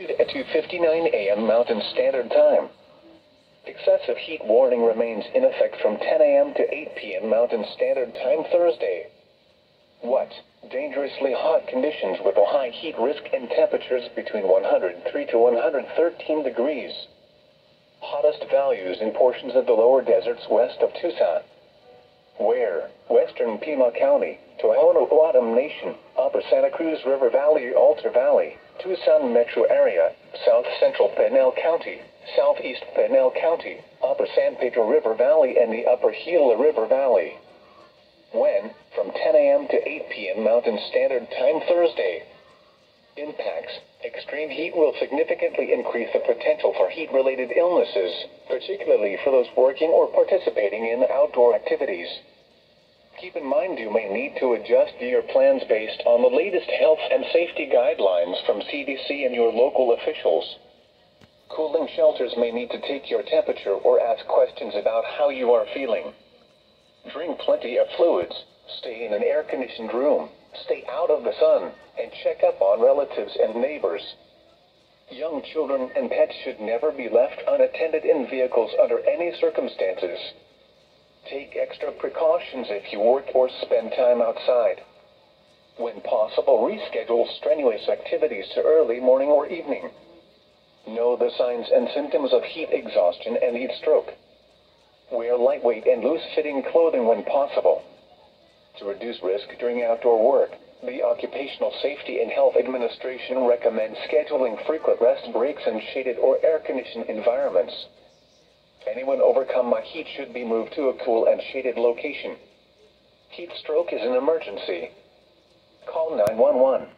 At 2:59 a.m. Mountain Standard Time. Excessive heat warning remains in effect from 10 a.m. to 8 p.m. Mountain Standard Time Thursday. What? Dangerously hot conditions with a high heat risk and temperatures between 103 to 113 degrees. Hottest values in portions of the lower deserts west of Tucson. Where? Western Pima County, Tohono O'odham Nation, Upper Santa Cruz River Valley, Altar Valley, Tucson Metro Area, South Central Pinal County, Southeast Pinal County, Upper San Pedro River Valley, and the Upper Gila River Valley. When? From 10 a.m. to 8 p.m. Mountain Standard Time Thursday. Impacts. Extreme heat will significantly increase the potential for heat-related illnesses, particularly for those working or participating in outdoor activities. Keep in mind you may need to adjust your plans based on the latest health and safety guidelines from CDC and your local officials. Cooling shelters may need to take your temperature or ask questions about how you are feeling. Drink plenty of fluids, stay in an air-conditioned room, stay out of the sun, and check up on relatives and neighbors. Young children and pets should never be left unattended in vehicles under any circumstances. Take extra precautions if you work or spend time outside. When possible, reschedule strenuous activities to early morning or evening. Know the signs and symptoms of heat exhaustion and heat stroke. Wear lightweight and loose-fitting clothing when possible. To reduce risk during outdoor work, the Occupational Safety and Health Administration recommends scheduling frequent rest breaks in shaded or air-conditioned environments. Anyone overcome by heat should be moved to a cool and shaded location. Heat stroke is an emergency. Call 911.